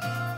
Bye.